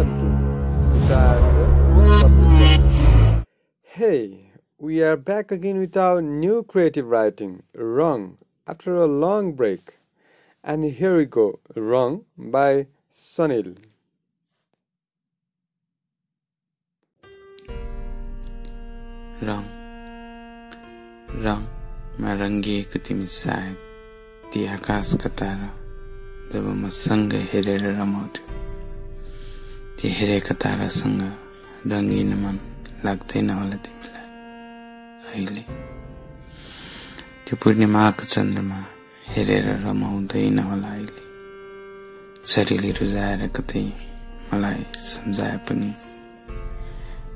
Welcome to That Hey, we are back again with our new creative writing, Wrong, after a long break. And here we go, Wrong by Sunil. रङ रङमा रङ्गिएको तिमी सायद ती आकाशका तारा जब म सँगै हेरेर रमाउँथ्यो ती हेरेका तारासँग रङ्गिन मन लाग्दैन होला तिमीलाई। अहिले त्यो पूर्णिमाको चन्द्रमा हेरेर रमाउँदैन होला अहिले। शरीरले रुजाएर कतै मलाई सम्झाए पनि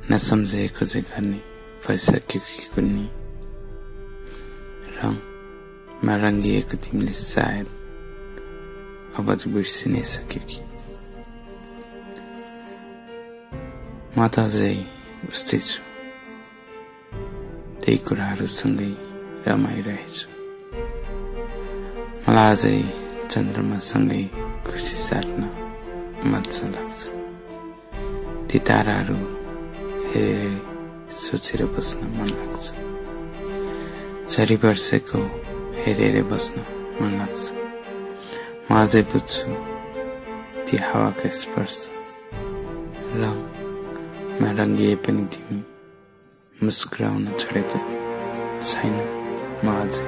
नसम्झेको चाहिँ गर्ने भइसक्यो कि कुन्नी। रङमा रङ्गिएको तिमीले सायद अब त बिर्सिनै सक्यो कि? म त अझै उस्तै छु। त्यही कुराहरूसँगै रमाइरहेछु। मलाई अझै चन्द्रमासँगै खुसी साट्न मजा लाग्छ। ती ताराहरू हेरेर सोचेर बस्न मन लाग्छ। झरी वर्षेको हेरेर बस्न मन लाग्छ। म अझै बुझ्छु ती हावाका स्पर्श रङमा रङ्गिए पनि तिमी मुस्कुराउन छोडेको छैन म अझै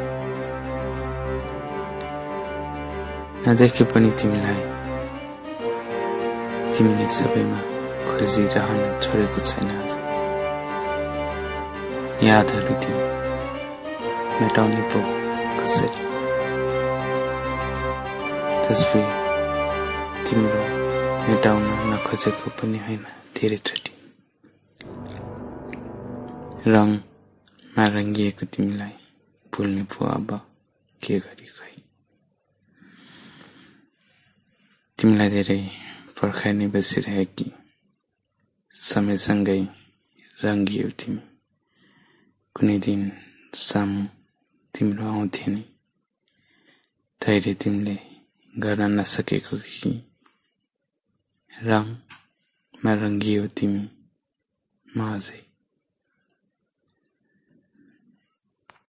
नदेखे पनि तिमीलाई तिमीले सबैमा खोजिरहन छोडेको छैन। अझ यादहरू तिमी मेटाउने पो कसरी? तस्बिर तिम्रो मेटाउन नखोजेको पनि होइन धेरैचोटि। रङमा रङ्गिएको तिमीलाई भुल्ने पो अब के गरी खै तिमीलाई धेरै पर्खाइ नै बसिरहेकी समयसँगै रङ्गियो तिमी कुनै दिन सामु तिम्रो आउँथे नि धैर्य तिमीले गर्न नसकेको कि रङमा रङ्गियो तिमी म अझै